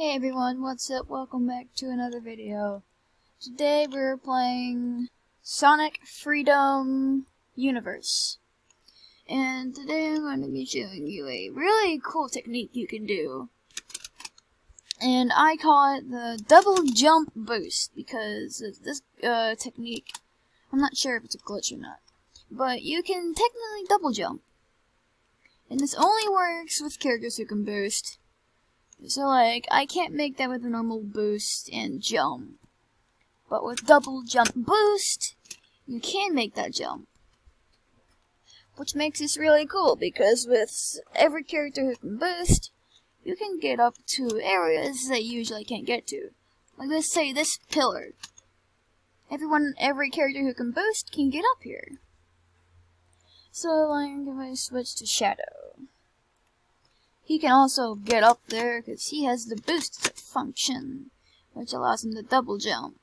Hey everyone, what's up? Welcome back to another video. Today we're playing Sonic Freedom Universe. And today I'm going to be showing you a really cool technique you can do. And I call it the double jump boost because this uh, technique. I'm not sure if it's a glitch or not. But you can technically double jump. And this only works with characters who can boost. So like, I can't make that with a normal boost and jump. But with double jump boost, you can make that jump. Which makes this really cool, because with every character who can boost, you can get up to areas that you usually can't get to. Like let's say this pillar. Everyone, every character who can boost can get up here. So like if I switch to Shadow. He can also get up there because he has the boost function, which allows him to double jump.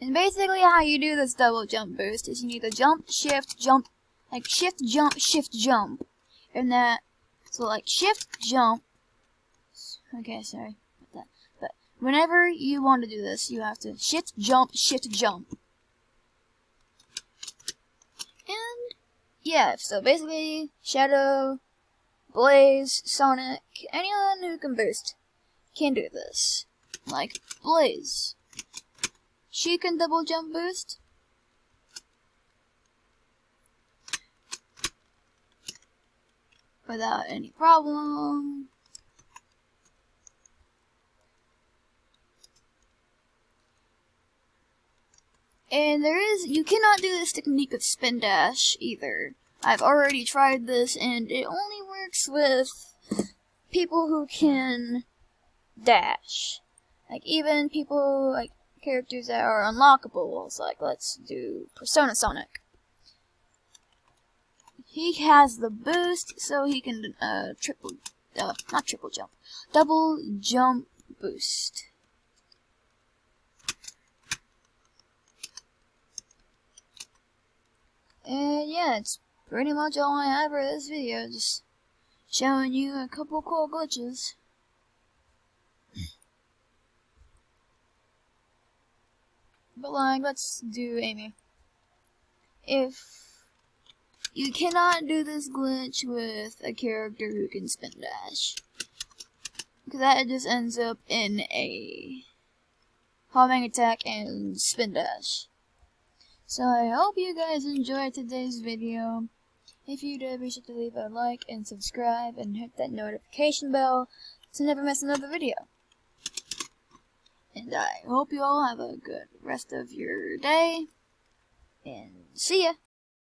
And basically how you do this double jump boost is you need to jump, shift, jump, like shift, jump, shift, jump. And that, so like shift, jump, okay, sorry about that. But whenever you want to do this, you have to shift, jump, shift, jump. Yeah, so basically, Shadow, Blaze, Sonic, anyone who can boost can do this. Like Blaze. She can double jump boost. Without any problem. And there is, you cannot do this technique of spin dash either. I've already tried this and it only works with people who can dash. Like even people, like characters that are unlockable. It's like, let's do Persona Sonic. He has the boost, so he can, uh, triple, uh, not triple jump, double jump boost. And yeah, it's pretty much all I have for this video. Just showing you a couple cool glitches. But like, let's do Amy. If you cannot do this glitch with a character who can spin dash. Because that just ends up in a homing attack and spin dash. So I hope you guys enjoyed today's video. If you did, be sure to leave a like and subscribe and hit that notification bell to never miss another video. And I hope you all have a good rest of your day. And see ya!